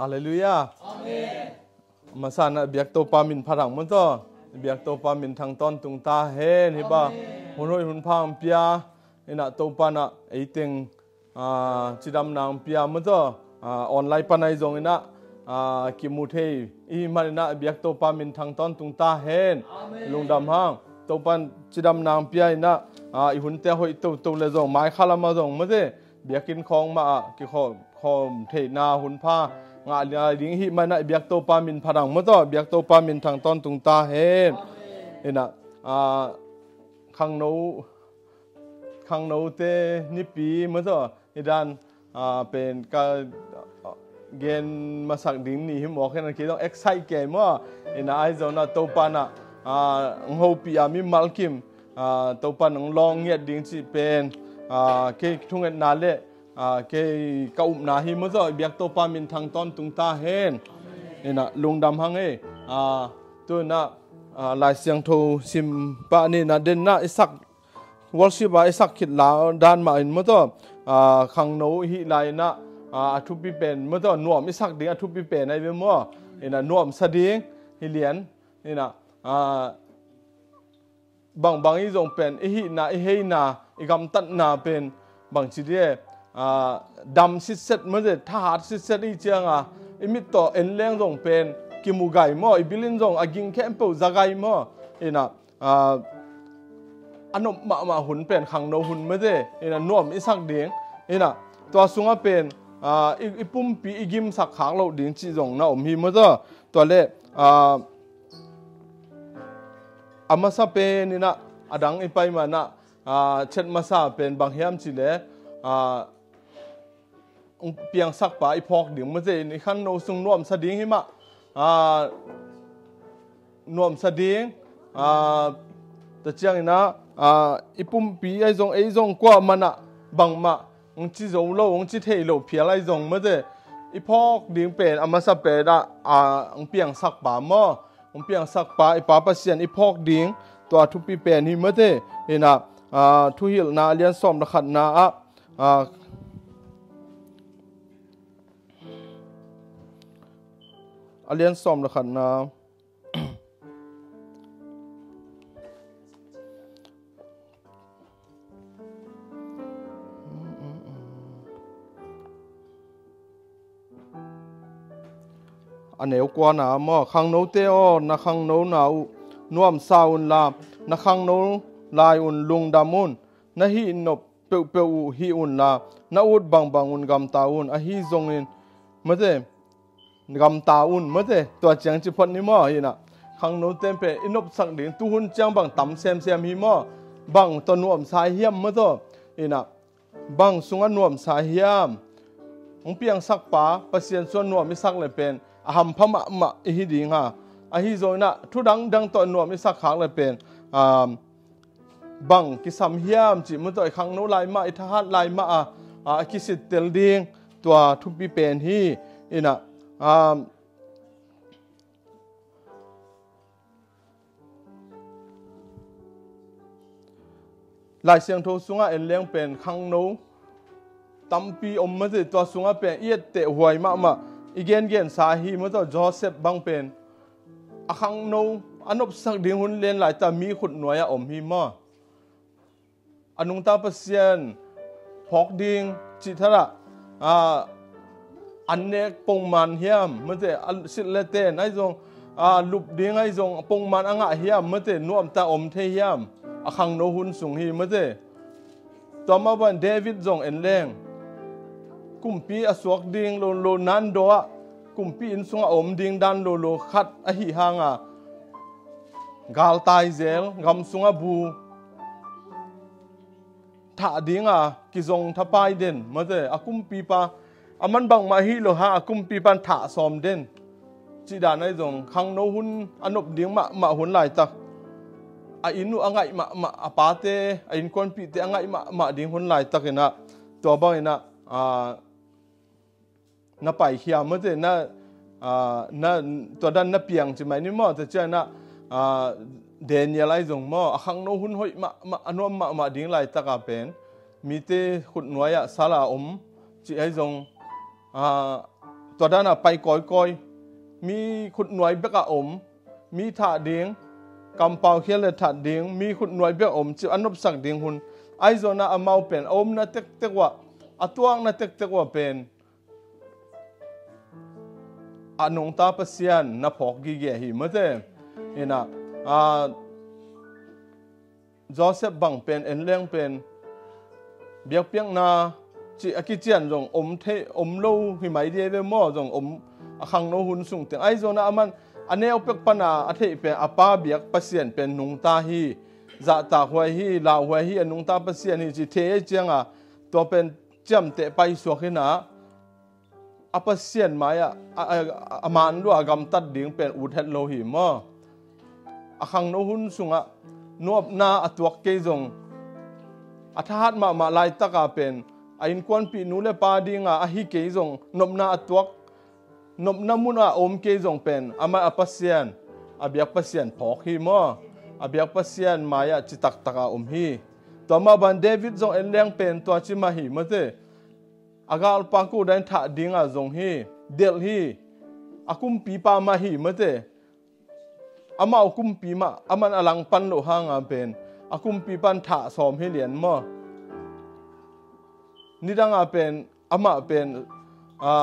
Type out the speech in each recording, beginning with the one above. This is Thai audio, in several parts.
ฮาเลลูยามาสานะเบียกโตปามินพรังมันต่อเบียกโตปามินทางตอนตุงตาเฮนฮิบะหุนโอยหุนพังเปียาเอ็นะโตปานะไอติงจิดำนางเปียมันต่อออนไลน์ปนัยจงเอ็นะกิมูเทอีมันนะเบียกโตปามินทางตอนตุงตาเฮนลุงดำห้าง โตปันจิดำนางเปียเอ็นะอีหุ่นเตะหอยโตโตเลยจงไม้คาลามาจงมันเจเบียกินของมากิขอขอเทนาหุ่นผ้า nga la ling hi mana biak to pa min pharang mo to biak to pa min thang ton tung ta he ina a khang no khang no te ni pi mo to idan a pen ka gen masak ding ni hi mo khen ki dong excite ke mo ina ai zo na to pa na a à, ngho pi a à mi malkim a à, to pa nong long yet ding chi pen a ke thung na le À, cái cậu na hi mới rồi biết tô pa mình thằng ton chúng ta hen nên là lùng đam hăng ấy à tôi na à, lại xiang thu sim ba nên là đến na isak worship và isak khít là đan mà in mới rồi à khang nấu hi lại na à, à thu pi pen mới rồi nuông isak đi thu pi pen này với mua nên là nuông sa đi hi liền nên là à bằng bằng ý dòng pen ý hi na ý hay na ý gam tận na pen bằng chỉ thế ดำซิสเซตมันจดทหารซิสเซตอีเจียงอ่ะอิมิโตเอ็นเลี้ยงตรงเป็นกิมูไกมออิบิลินตรงอากิงแคมเปิลจไกมออินะอันนบมามาหุ่นเป็นขังโนหุ่นเม่เดอินะนวมอิสักเดียงอินะตัวสุงอ่ะเป็นอีปุ่มปีอีกิมสักขางเราดิ้งจี่งนะอมฮเมื่อรตัวเล่อามาซาเป็นนี่นะอดังอีไปมานะเช็ดมาซาเป็นบางเฮียมจีเล่เปียงสักป่าอีพอกเดี๋ยวมันจะในขั้นโนซุงน่วมสดิ้งให้มาอ่าน่วมสดิ้งอ่าแต่เจ้างนะอ่าอีปุ่มปีไอ้จงไอ้จงกว่ามันอะบังมาองจิโจโลองจิเทโลเพียไรจงมันจะอีพอกดิ้งเป็นอามาสเปดอ่ะอ่าองเปียงสักป่ามั่อองเปียงสักป่าอีป่าปัสเซียนอีพอกดิงตัวทุปีเป็นห้มะเทเห็นอ่ะอ่าทุหิลนาเลียนซอมระขันนาอ่ะอ่าอเลียนสอมละขันนะอันเอวกว่านาม่อขังโนเตอนะขังโนนาอวนวมซาวุนลาบนะขังโนลายอุนลุงดามุนนะฮีนบเปียวเปียวฮีอุนลาบนะอุดบังบังอุนกำตาอุนอะฮีจงอินมาเจกำตาอุ่นเมื่อเตัวเจียงจิพนิมอเห็นนะขังโนเต็มเปอินบสังดิงตุหุนเจียงบังตำเซมเซมหิมอบังตัวนวมสายเฮียมมั้ยเห็นนะบังสุงอนวมสายเฮียมองเปียงสักป้าปรเสียนส่วนนวมิสักเลยเป็นอาหัมพมะมะอิฮิดิงฮะอิฮิโซนะทุดังดังตัวนวมิสักขางเลยเป็นอ่าบังกิสัมเฮียมจิเมื่ตัวขังโนลายมาอิทหัตายมาอ่าคิสิตเตลดิงตัวทุบปีเป็นทีเห็นนะ Um, ลายเสียงทูสุงะเอ็นเลี้ยงเป็นขังโนูตัมปีอมมติตัวสุงะเป็นเอียดเตหวยมากมาอีเกนเกนสาฮีมตัวจอเซฟบังเป็นอาขังนูอันนบสักดิหุนเลียนหลายตา มีขุดหน่วยอมฮีมาอันนุงตาเปเซียนพอกดิงจิทระอ่า anh em bông màn mất thế anek pongman hiam mate sitlete nai zong a lup bông màn zong pongman anga mất thế nuông ta om the hiam akhang no hun sung hi mate toma ban david anh zong en leng kumpi aswak ding lô lo nan do a kumpi in sunga om ding dan lô lô khat a hi hanga gal tai zel gam sunga bu tha ding a kizong thapai den mate pi pa อมันบังมาฮีโลฮาคุมปีปันถาซอมเด่นจีดานไอ้งขังโนฮุนอนบดิ้งมามาหุนไหลตักอินุอ่างไงมามาปาเตอินคนปีเตอ่างไงมามาดิ้งหุนไหลตักเนงนะตัวบังเองนะอ่านับไปเขียมเมื่อนะอ่านะตัวดัานน่าเพียงใช่ไหมนี่มั่วแต่เจ้น่าเดนยาไล่ส่งม่อขังโนฮุนหอยมามาอนุมมามาดิ้งไหลตะกับเป็นมีเตขุดนวยะสาลาอมจีไอ้ส่งตัวด้านไปก้อยก้อยมีขุดหน่วยเบกอม มีถาเดียงกำเปาเขียนเลยถาเดียงมีขุดหน่วยเบกอมจิอันนบสักเดียงหุนไอโซน่าอมาเป็นอมนาเต็กเต็กว่าอตวงนาเต็กเต็กว่าเป็นอันงตาปเสียนนาพอกกิเกหิมเตเอ็นะอ่าจอเซบังเป็นเอ็นเลี้ยงเป็นเบียกเปียงนาจีอากิจันจงอมเทอมโลหิมัยเดียวมือจงอมขังโนหุนสุงเตงไอโซนาอแมนอันเนี้ยเป็กปนาอันทีเป็นอาปาเบียกปัสเซียนเป็นนุงตาฮีจะตาหัวฮีลาหัวฮีอันุงตาปัสเซียนนี่จีเทเจงอ่ะตัวเป็นจำเตไปสวกินะอาปัสเซียนมอะอามันด้วยกำตัดดิ่งเป็นอุดเทนโลหิมอ่อะขังโนหุนสุงอ่ะนวบนาอัตวกเกยจงอัธฮัตมามาลายตะกาเป็น a in kwan pi nu le pa dinga a hi ke zong nopna atwak nopna muna om ke zong pen ama apasian abiak pasian phok hi mo abiak pasian maya chi tak taka om hi to ma ban david zong en leng pen to chi ma hi ma te agal pa ku dan tha dinga zong hi del hi akum pi pa ma hi ma te ama akum pi ma aman alang pan lo hanga pen akum pi pan tha som hi lian mo nidanga pen ama pen a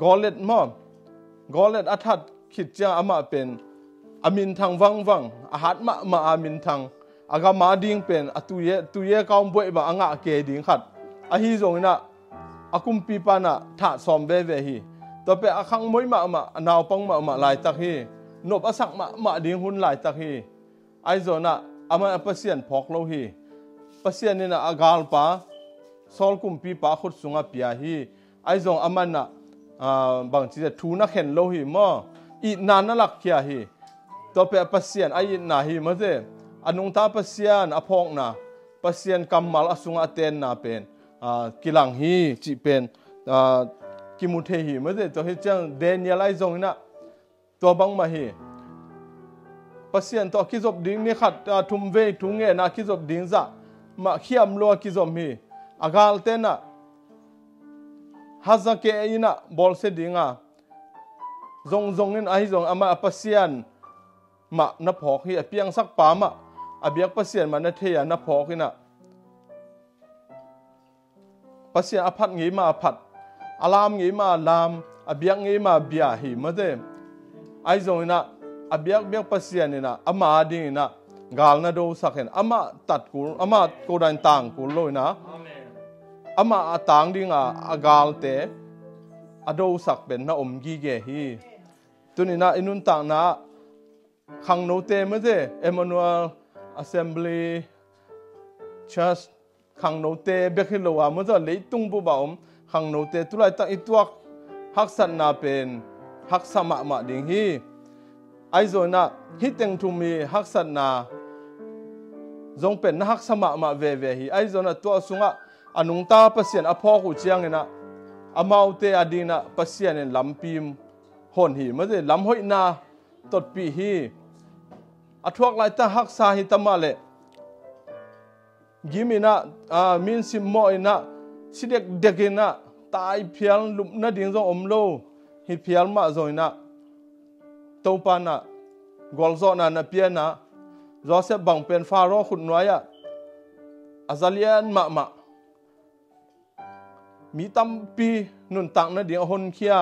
golet mo golet athat khitcha ama pen amin thang wang wang a hat ma ma amin thang aga ma ding pen atu ye tu ye kaum boi ba anga ke ding khat a hi zong na akum pi pa na tha som ve ve hi to pe akhang moi ma ma naw pang ma ma lai tak hi nop asak ma ma ding hun lai tak hi ai zo na ama pasien phok lo hi pasien ni na agal pa สอลกุมพีปาขุดสุงอปยาฮีไอจงอามันนะบางทีจะทูนักเห็นโลหิมออีนานนักขี้ฮีตัวเปรียนไอนาฮีมั้งเจอนุงตาเปรียนอภองนะเปรียนกรมมาลสุงอเตนนาเป็นกิลังฮีจีเป็นกิมุเทฮีมั้งเจตัวเฮจังเดนยาไลจงนะตัวบังมาฮีพปัศยันต์ต่อคิดจบดิ้งนี่ขัดทุ่มเวกทุ่งเงินนะคิดจบดิ้งจะมาเขี่ยมลัวคิดจบมี agal tena haza ke e ina bol se dinga zong zong in ai zong ama apasian ma na phok hi apiang sak pa ma abiak pasian ma na theya na phok ina pasian aphat ngi ma aphat alam ngi ma lam abiak ngi ma bia hi ma de ai zong ina abiak biak pasian ina ama ding ina gal na do sakhen ama tat ku ama ko dan tang ku loina ama atang agal te ado sak ben na om gi ge hi tunina inun tang na khang no te ma de emmanuel assembly church khang no te bekhilowa ma za tung bu ba om khang no te tulai ta ituak hak san na pen hak sama ma ding hi ai rồi na hít tiếng thùng mi hắc san na giống pen na hắc sama ma về về hi ai rồi na tua sung ạ anung ta pasien apho khu chiang ina amaute adina pasien en lampim hon hi ma de lam hoi na tot pi hi athuak lai ta hak sa hi tamale gimina a min sim mo ina sidek dekina tai phial lup na ding zo omlo hi phial ma zoina topa na gol zo na na pia na joseph bang pen faro khut noya azalian ma ma มีตั้มปีนุนตักนะเดียวฮนเขีย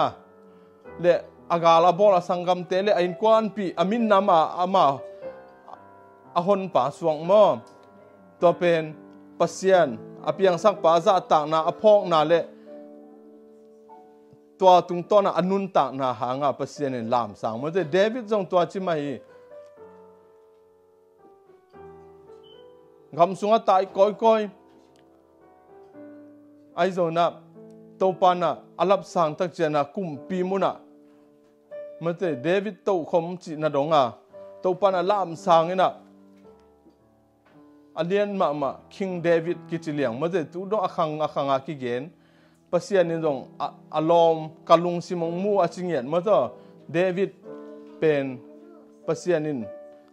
เลอากาลาบอลสังกำเตเลอินกวนปีอามินนามาอามาอาฮนป่าสวงมอตัวเป็นปัสยันอาเพียงสักป่าจะตักนาอพองนาเลตัวตุงต้นอนุนตักนาหางาปัสยันลามสังมันจะเดวิดจงตัวจิมาฮีคำสุงตายก้อยก้อยไอ้ส่นน่ะตปาน่ะอาลับสังตักเจน่ะคุ้มปีมุน่ะมันจเดวิดตคมจีน่ะดงอ่ะตปาน่ะลามสังเงนะอเลียนมามาคิงเดวิดกิจเลียงมันจะตัวดงอ่ะังอ่ะังอาะกิเกนปาษยเนี่ยดงอ่ะอารม์กาลุงสิมงมู่อ่จิงเงี้ยมันจเดวิดเป็นปาษยเนี่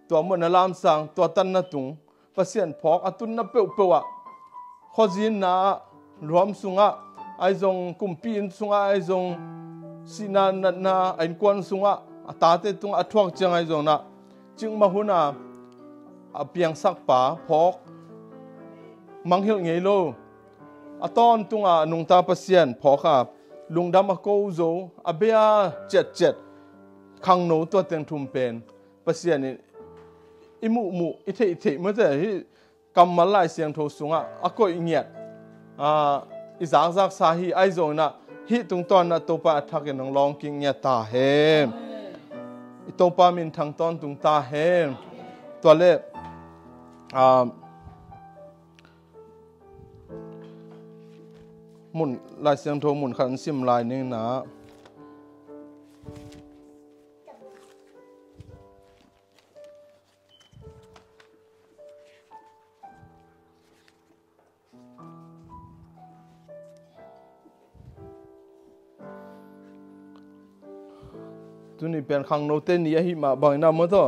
ตัวมันน่ะลามสังตัวตันน่ะตุงปภายาพอกอตุนน่ะเปวเปวะข้อจีนน่ะ luam sunga ai zong kumpi in sunga ai zong sina na na ai kwan sunga atate tung athuak chang ai zong na ching ma huna a piang sak pa phok manghil ngei lo aton tunga nung ta pasien phokha lungdam a ko zo abia chet chet khang no to teng thum pen pasien imu mu ithe ithe ma ja hi kam malai siang tho sunga akoi ngiat อิจากจากสาฮีไอโจนะฮิตุงตอนนะตัวปะทักกันน้องลองกิงเนี่ยตาเฮมตัวปะมินทางตอนตุงตาเฮมตัวเล็บมุนลายเสียงโทมุนขันซิมลายนึงนะุนี่เป็นขังโนเตนี่หิมาบังนามั้งต่อ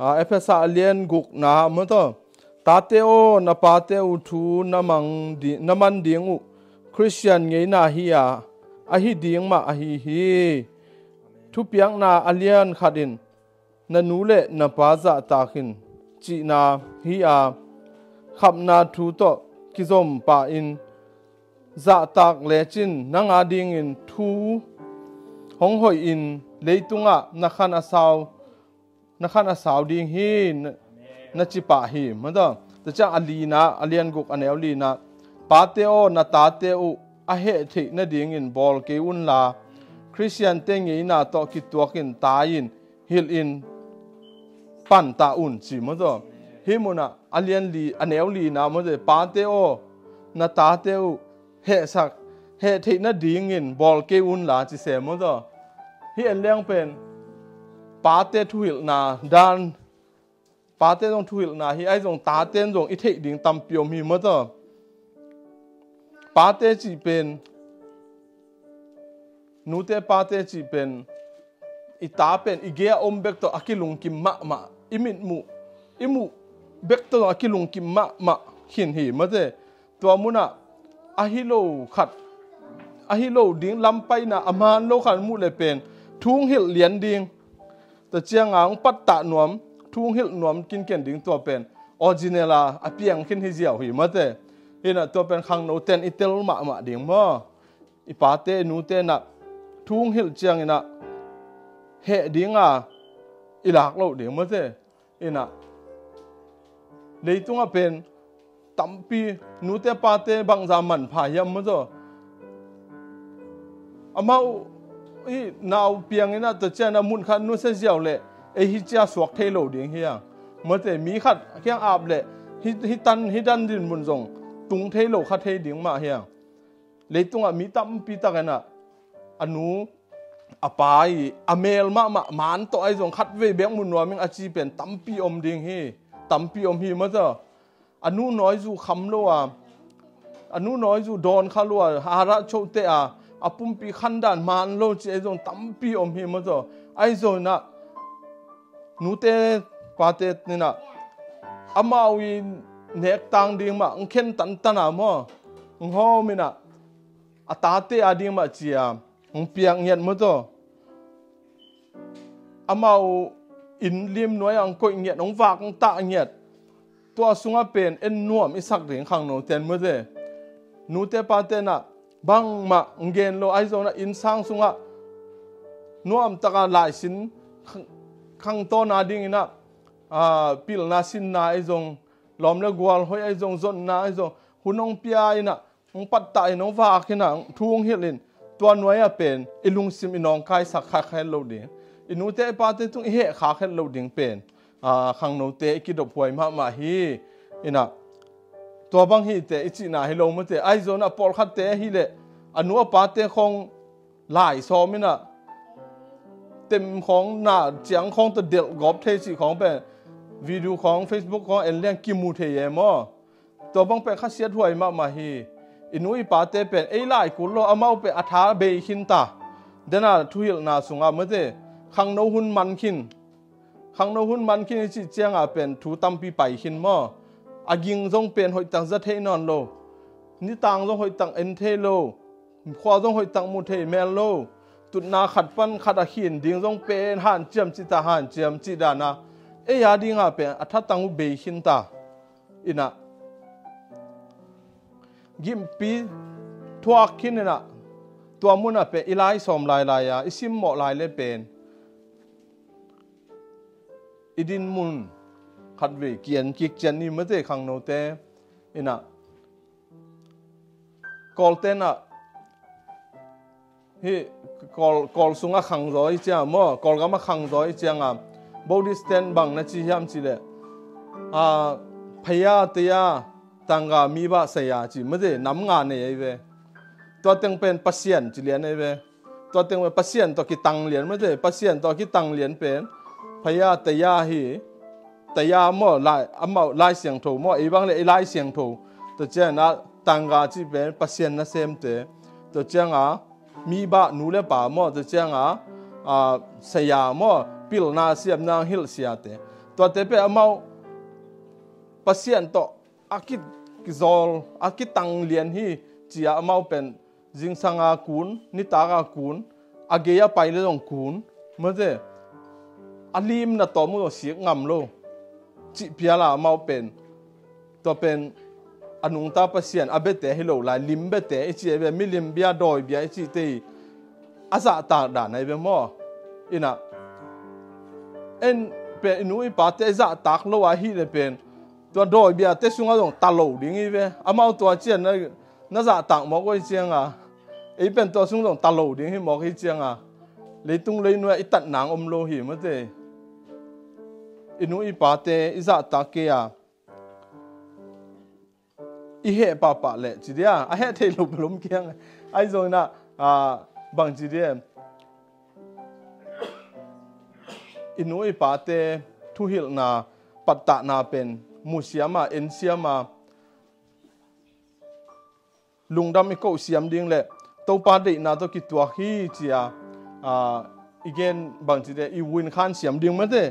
อาเอฟซอาเลียนกุกนามั้งต่อตาเตโอนาปาเตอุทูนามังดีนามันดีงุคริสเตียนไงนาฮิอาอาฮิดีงมาอาฮิฮีทุเปียงนาอาเลียนขัดินนันูเลนาปาจาตาขินจีนาฮิอาขับนาทูโตกิจอมปาอินจะตากเลจินนังอาดิงอินทูหงหอยอินเลยตุงะนักขันอาสาวนักขันอาสาวดิ่งหินนัจิปะหิมันต้องแต่จะอลีนะอเลียนกุกอันเอลีนะปาเตโอนาตาเตโออาเฮตินดิ่งอินบอลเกอุนลาคริสเตียนเตงยินาตอกิตัวกินตายินฮิลอินปันตาอุนจีมันต้องฮิมุนะอเลียนลีอันเอลีนะมันจะปาเตโอนาตาเตโอเฮสักเฮตินดิ่งอินบอลเกอุนลาจีเซมันต้องฮีเอ็นเลี้ยงเป็นปาเตทุ่ยนาดานปาเตตรงทุ่ยนาฮีไอตรงตาเต้นตรงอิทธิดิ่งตัมเปียวมีมั้งื่อปาเตจีเป็นนูเตปาเตจีเป็นอิตาเป็นอิเกออมเบกต่ออักิลุงกิมมะมะอิมิดมูอิมูเบกต่ออักิลุงกิมมะมาหินเหี่ย้งื่อตัวมุนะอาฮิโลขัดอาฮิโลดิ่งลำไปนะอามานโลขันมูเลเป็นทุ่งหิลเลียนดิงแต่เจียงอ่างปัตตะนวมทุ่งหิลนวมกินเก่นดิงตัวเป็นออจิเนลาอเปียงขึ้นที่เจียวหิมะเตอินะตัวเป็นขังโนเตนอิเตลมามาดิงมออีปาเตนูเตนะทุ่งหิลเจียงอินะเหดิงอ่ะอีหลักเราดิงมะเตอินะเลยตัวเป็นตั้มปีนูเตปาเตบางจามันพายามมะจ้ออามาอีนาวเปียงนี้นะตัวเจ้านะมุนขันนู้นเสียเยวเลยไอฮิจ้าสวกเทโลเดียงเฮียงเมื่อแต่มีขัดเฮียงอาบเลยฮิฮิตันฮิดันดินมุทรงตุงเทโลขัดเทดิ่งมาเฮียงเลยตุงอ่ะมีตั้มปีตะกันนะอนุอปาปอเมลมามามันตัวไอรงขัดเวเบียงมุนนาวมิงอาชีเป็นตั้มปีอมดิ่งเฮตั้มปีอมเฮมาเจ้าอนุน้อยจู่คำโลอ่ะอนุน้อยจู่โดนข้าลัวฮาระโชเตอ่ะ apumpi khandan man lo che zong pi om hi mo zo ai zo na nu te pa te ni na amawi nek tang ding ma ngkhen tan tana mo ngho mi na atate ading ma chia ngpiang yan mo zo amau in lim noi ang koi nghiệt ông vạc ông tạ nghiệt tua sunga pen en nuam isak ring khang no ten mo de nu te pa te na bang ma ngen lo ai zona in sang sunga nuam taka lai sin khang to na ding ina a ah, pil na sin na ai zong lom le gwal hoi ai zong zon na ai zong hunong pia ina ong pat ta ina wa khina thuong helin tua noi a pen ilung sim inong kai sak kha kha lo ding inu te pa te tung he kha kha lo ding pen a ah, khang no te ki do phoi ma ma hi ina ตัวบางฮีเตอิจินาฮิลมมนเตไอโซน่ะปอลคัตเตฮิเลอนุอปาเตคงหลายซอมินะเต็มของหน้าเจียงของตะเดลกอบเทสิของเป็นวิดีโอของ Facebook ของเอ็นเลียงกิมูเทเยมอตัวบางเป็นข้าเสียถวยมามาฮีอินุิปาเตเป็นไอไลกุลโลอามาเป็นอัฐาเบยินตาเดน่าทุยลนาสุงอาเมเตขังโนหุนมันขินขังโนหุนมันขินจิเจียงอาเป็นถูตัมปีไปขินมอ aging zong pen hoi tang za the non lo ni tang zong hoi tang en the lo khwa zong hoi tang mu the mel lo tut na khat pan khat a hin ding zong pen han chiam chi ta han chiam chi da na e ya ding a pen a tha tang u be hin ta ina gim pi thuak khin na tua mun a pe ilai som lai lai ya isim mo lai le pen idin mun ขัดเวกียนกิกจันนี่ไม่ได้ขังโนเตอินะกอลเตนะฮีกอลกอลสุงะขังร้อยเจ้ามอกอลก็มาขังร้อยเจ้างะบอดิสเตนบังนะจีฮามจีเลอ่าพยาเตียตังกามีบะเสียจีไม่ได้น้ำงานเนี่ยไอ้เวตัวเต็งเป็นปัสเซียนจีเลียนไอ้เวตัวเต็งเป็นปัสเซียนตัวกิตังเลียนไม่ได้ปัสเซียนตัวกิตังเลียนเป็นพยาเตียฮีตยามမေไ့လาล่ยအမောက်လိုက်เสียงထုံမော့အေงဘန်းလေလိုက်เสียงထัံတကျန်နာတနจဂါချนပัပစျန်နဆမ်เဲတကျန်ငါมีบะนูเลปาหมอจะเจ้างอ่าสยามมอปิลนาเสียมนางฮิลเสียเตตัวเตเปอมาปัียันโตอากิกิซอลอากิตังเลียนฮีจีอามาเป็นจิงสังอาคุนนิตากาคุนอาเกียไปเลยองคุนเมื่อเจออาลีมนะตัอมือเสียงงำโล chị pia là mau pen to pen anung ta pasien abete hello la limbete ichi be milim bia doi bia ichi te asa ta da nai be mo ina en pe inui pa te za tak lo wa hi le pen to doi bia te sunga dong ta lo ding i ve amao to chen na na za tak mo ko chiang a ei pen to sung dong ta lo ding hi mo ki chiang a leitung leinua itat nang om lo hi ma te inu i pa te i za ta ke a i he pa pa le chi dia a he te lu blum kyang ai zo na a bang chi dia inu i pa thu hil na pat ta na pen mu siama en siama lung dam i ko siam ding le to pa de na to ki tua hi chia a igen bang chi dia i win khan siam ding ma te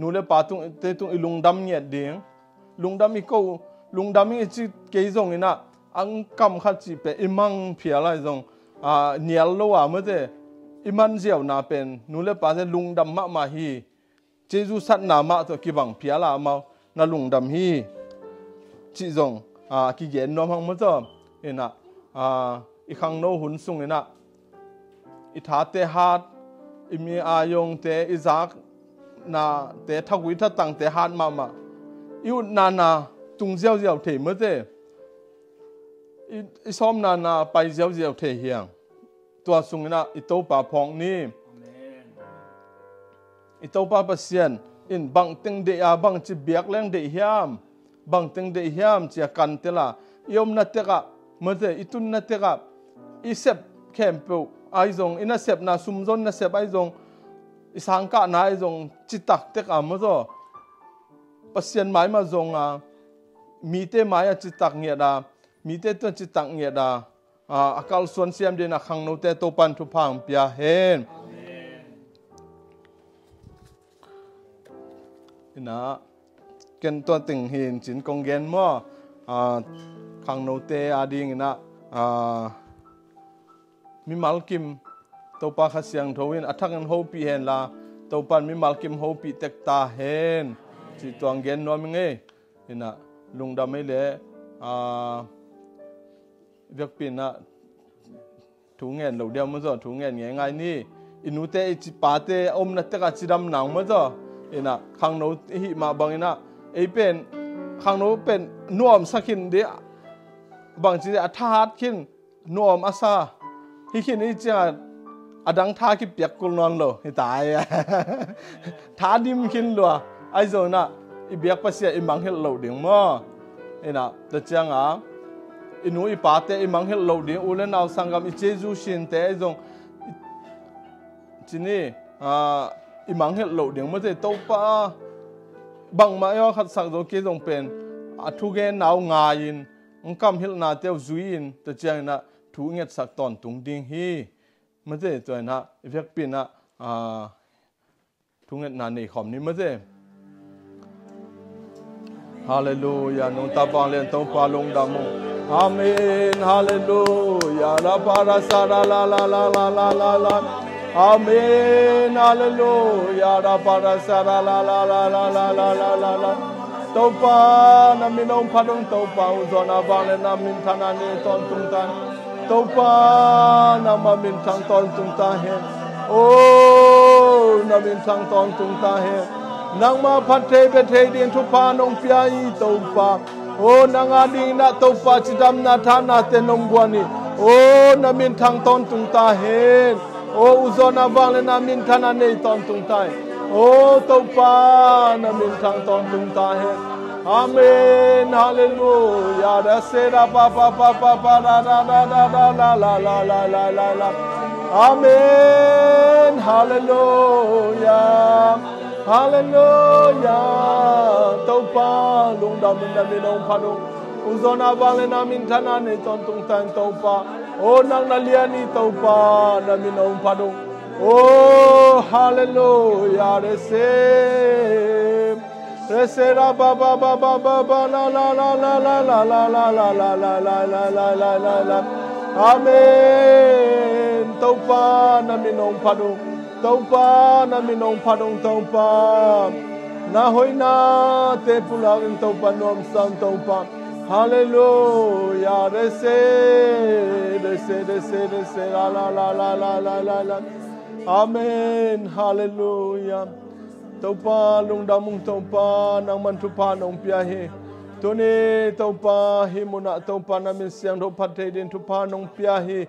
นูเลปาตุงเตตุงอีลุงดำเนี่ยเดียงลุงดำอีกูลุงดำอีจีเกยจงอีน่ะอังกำขัดจีเป็นอิมังเพียไรจงอ่าเนียลโลว่าเมื่อเจอิมันเจียวนาเป็นนูเลปาเจลุงดำมะมาฮีเจจูสัตนามะตัวกิบังเพียละมานาลุงดำฮีจีจงอ่ากิเย็นน้อมหังเมื่อเจเอ็น่ะอ่าอีขังโนหุนสุงเอ็น่ะอิทาเตฮาดอิมีอายงเตอิซัก na te thắc quý thắc tăng te hát mà mà yêu na na tung gieo gieo thể mất thế ít xóm na na bay gieo gieo thể hiang, tua sung na ít tàu bà phong ni ít tàu bà bà xiên in bang tiếng đệ à bang chỉ biếc lên đệ hiam bang tiếng đệ hiam chỉ cần thế là yom na thế cả mất thế ít tun na thế cả ít sep kempu ai zong ina sep na sum zon na sep ai zong isang ka na izong chitak tek amo zo pasien mai ma zong a ah, mi te mai a chitak nge da mi te to chitak nge da a ah, akal suan siam de na khang no te to pan thu phang pia hen ina ken to ting hin chin kong gen mo a ah, khang no te a ding na a mi mal kim topa kha siang thoin athang ho pi hen la topan mi malkim ho pi tek ta hen chỉ toàn gen nom nge ina lungda mai le à, việc pin à, thu ngen lâu đeo mới zo thu ngen nge ngai ni inu te e chỉ pa te om na te ka chi dam mới mo zo ina khang nô hi ma bang ina ei pen khang no pen nuam sakhin de bang chỉ là thắt hat khin nuam asa hi khin ni cha อดังท่าคิเปียกกุลนอนโลตายท่าดิมขินลัวไอโซน่ะอีเบียกภาษาอีมังเฮลโลดิ่งมั้งไอน่ะแต่เจ้างอ่ะอินูอีปาเตอีมังเฮลโลดิ่งอุเลนเอาสังกัมอีเจจูชินเตไอโซงจีนี่อ่าอีมังเฮลโลดิ่งมันจะโตปะบังมาเอวขัดสังโดกีตรงเป็นอาทุเกนเอางายินองคำเฮลนาเตียวจุยินแต่เจ้างน่ะทุเงียสักตอนตุงดิ่งฮีมาเจจอยนะอีเฟกปีนะอ่าทุ่เงินนานนี่อมนี้มาเจฮาเลลูยานุนตาบังเลนตงพาลงดามุอาเมน ฮาเลลูยาลาบาราซาลาลาลาลาลาลาลาลาอาเมน ฮาเลลูยาลาบาราซาลาลาลาลาลาลาลาลาลาลาตงปานามินองพาดงตบปาอุจนาบังเลนามินทานานีตอนตุงตันตัวปานามามินทางตอนตุงตาเฮโอ้นามินทางตอนตุงตาเฮนางมาพัดเทเปเทเดียนทุพานองพยายตัวปาโอ้นางอดีนาตัวปาจิตดามนาธานาเตนองกวนีโอ้นามินทางตอนตุงตาเฮโอ้อุจนาวังเลนามินทานาเนตอนตุงตาโอ้ตัวปานามินทางตอนตุงตาเฮ Amen. Hallelujah. Dasera pa pa pa pa pa la la la la la la la la la la la. Amen. Hallelujah. Hallelujah. Tau pa lung da min da min dong pa dong. Uzona vale na min tana ne ton tung tan tau pa. O nang na lia tau pa na min dong pa dong. Oh hallelujah. Desera. Resera ba ba ba ba ba ba la la la la la la la la la la la la la la Amen Tão pá na minong padong Tão na minong padong tão pá Na hoi na te pulang tão pá nom san tão pá Hallelujah Rese Rese Rese Rese la la la la la la la la Amen Hallelujah taupa lung damung pa, nang man pa nong pia he tuni taupa hi muna taupa na min siang do phathei din pa nong pia he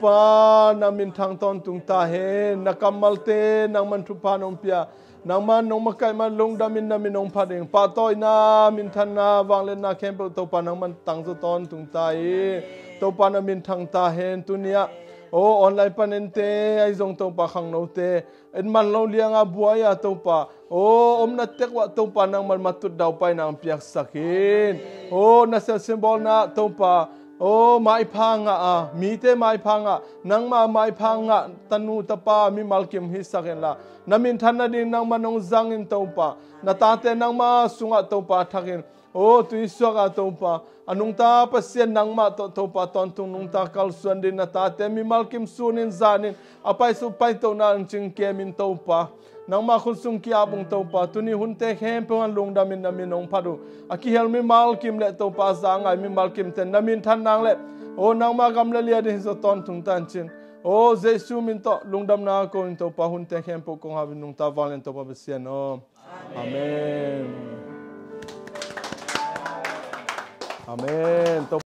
pa na min thang ton tung ta he nakamal te nang man pa nong pia nang man nong makai man lung damin na min nong phading pa toi na min than na wang len na kem pa pe pa nang man tang zo ton tung ta e taupa na min thang ta tu nia. โอ้ออนไลน์ปันเอนเตไอ้จงตัวปะขังโนเตเอ็นมันเราเลี้ยงอาบัวยาตัวปะโอ้อมนัดเตควะตัวปะนางมันมาตุดดาวไปนางพิีักสักินโอ้นั่นเซลซิมบอลนะตัวปะโอ้ไม่พังอ่ะมีแต่ไม่พังอ่ะนังมาไม่พังอ่ะตันูตะปามีมัลกิมฮิสักเองละนัามินทันนาดินนางมานงจังอินตัวปะนาตาเตนางมาสุงะเตัวปะทักเอง Oh tu iso ka ah, to pa anung ah, ta pa sian nang ma to to pa ton tung nung ta kal suan din na ah, ta te mi mal kim suan in zanin apai su pai to na ang ching ke min to pa nang ma khul sung ki abung to pa tu ni hun te hem pe wan lung da min na min nong pa du a ki hel mi mal kim le to pa za ngai mi mal kim ten na min than nang le o oh, nang ma gam le lia din so tung tan chin o oh, jesu min to lung dam na ko in pa hun te hem pe kong ha vin nung ta valen to pa be sian no oh, amen, amen. Amén.